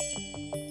Música